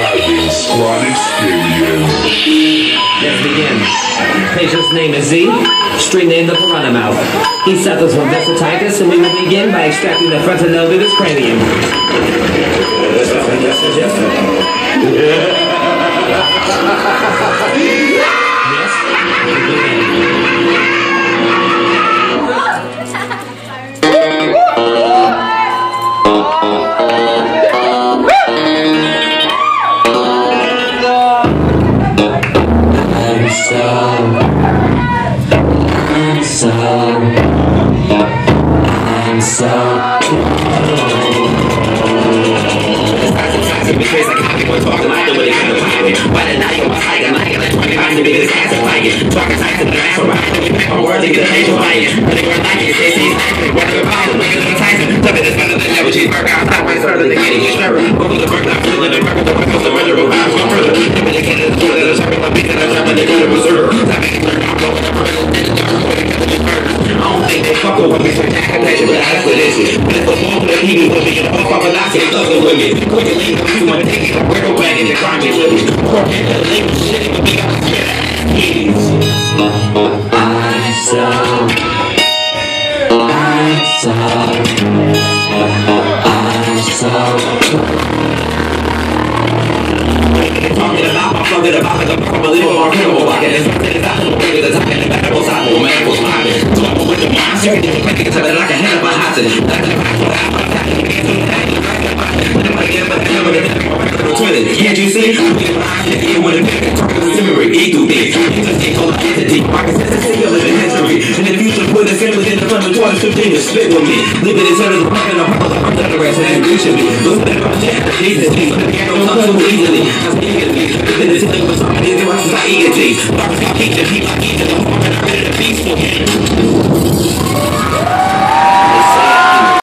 Neuron experience. Let's begin. Patient's name is Z, street name the piranha mouth. He suffers from vesictitis, and we will begin by extracting the frontal lobe of his cranium. So. I can people talking like the way they kind of find. Why the night was like a night like 20 times ass is like. Talking tight to the ass around. Let me pack my words and get an angel by it. But they were like. They see it's What they're about. The Tyson. Tell me this better than ever. She's. I'm not way further than getting you stronger. Over the burger. I'm feeling the burger. The burger. The burger. The burger. Go further. Give me the kid. The tool. The circle. The beat. The circle. The good. The reserve. That makes I'm going to burger. I don't think they fuck with me. The. Women. Quick and leave. Take it. We're go back in the label shit. But we got Keys. I'm so, I'm so, I'm so. Talking about my the criminal pocket. It's of the the and the? I'm to a of my of that. Can't you see? I'm ear with a pick. Talking to memory. Eat through this. It's a stick on entity. I can sense the signal living history. In the future, put the family in the front of 2015 to spit with me. Living in terms of fucking the heart of the heart of the rest and reaching me. Look at my chest. Jesus, please. But the piano comes so easily. I'm speaking to me. Living in the with somebody who wants to eat it. Dark sky, keep the people.